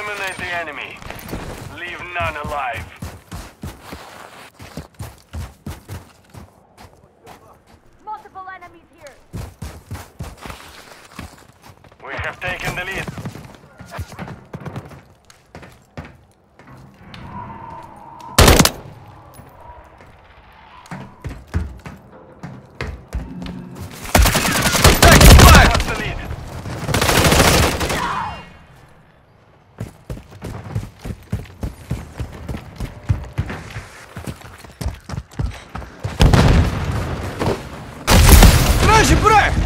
Eliminate the enemy. Leave none alive. Multiple enemies here. We have taken Короче, брат!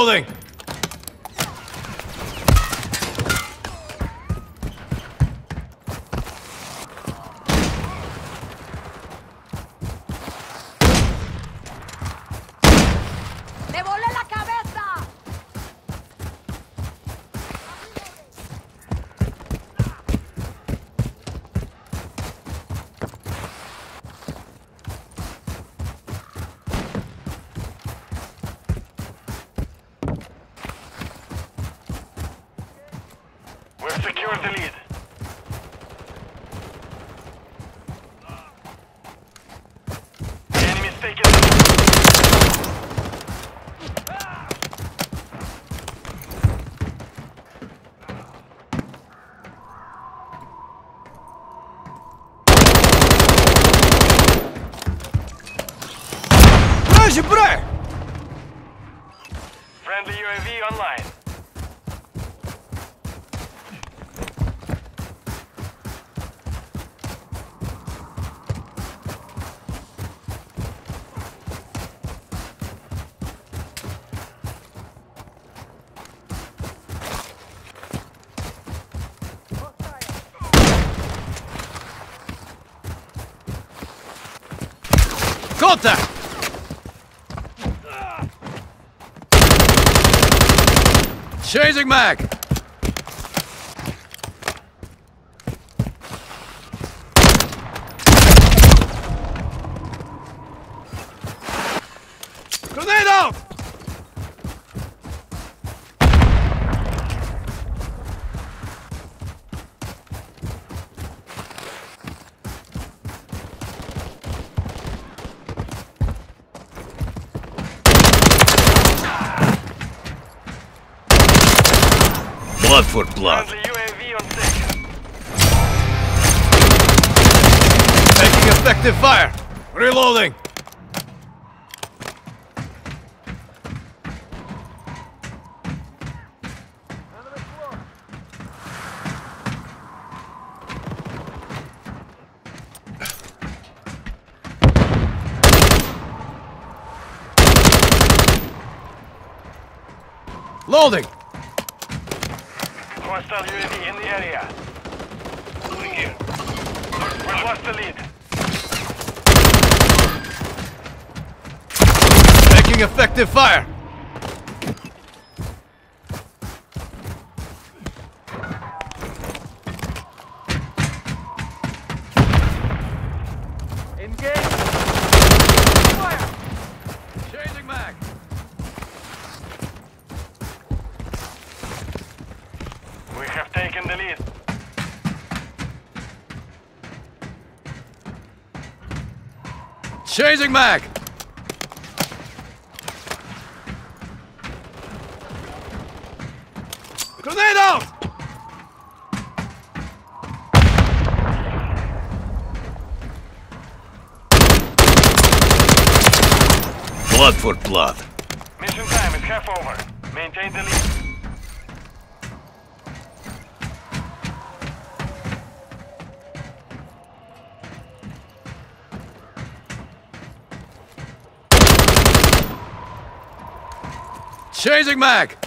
Reloading! Короче, брат! Contact! Changing mag! Grenade out! Blood for blood. Friendly UAV on station. Taking effective fire. Reloading. Loading. Hostile UAV in the area. Moving here. We've lost the lead. Taking effective fire. Have taken the lead. Changing mag. Grenade out! Blood for blood. Mission time is half over. Maintain the lead. Changing mag!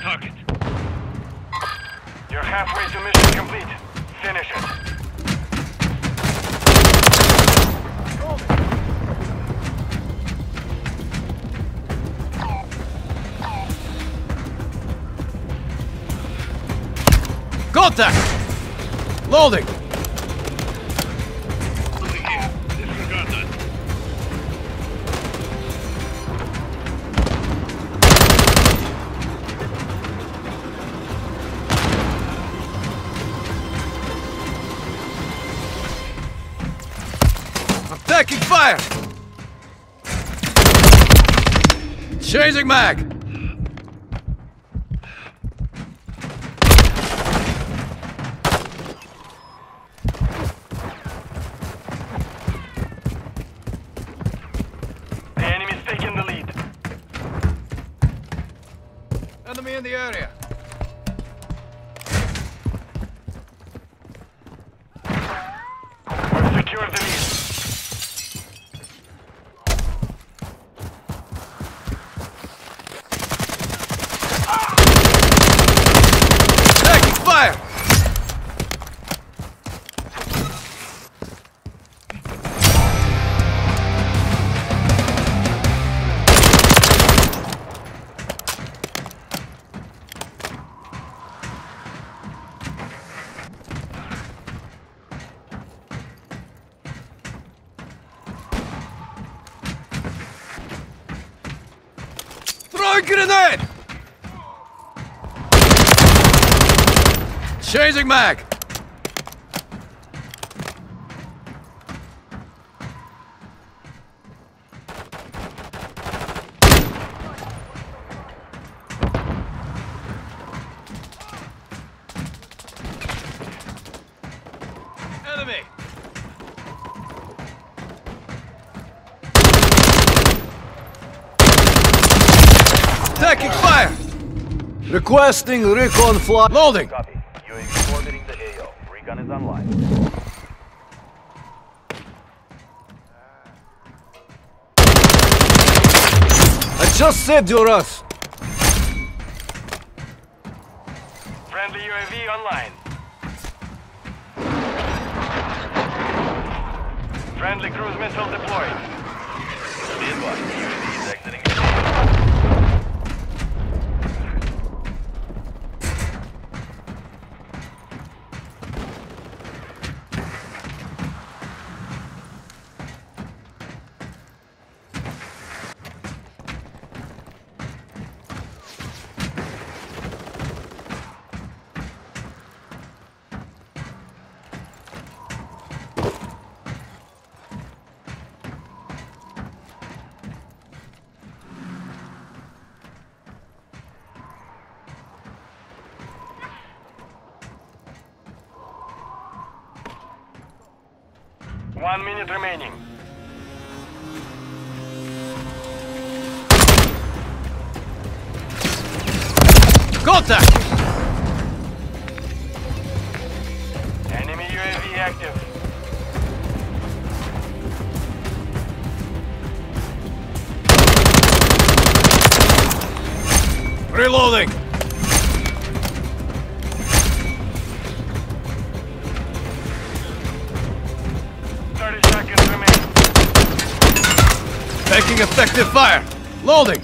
Target. You're halfway to mission complete. Finish it. Contact! Loading! Taking fire! Changing mag! The enemy's taking the lead. Enemy in the area. Grenade! Changing mag! Taking fire! Requesting recon flight. Loading! Copy. UAV orbiting the AO. Recon is online. I just saved your ass. Friendly UAV online. Friendly cruise missile deployed. Be advised, UAV is exiting One minute remaining. Contact! Enemy UAV active. Reloading! Taking effective fire! Loading!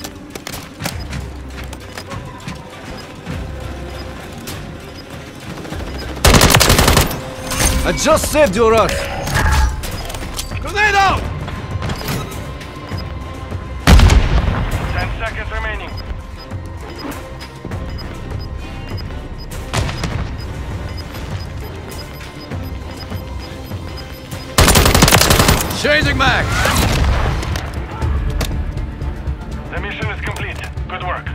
I just saved your ass. Grenade out! Ten seconds remaining. Changing mag! Good work.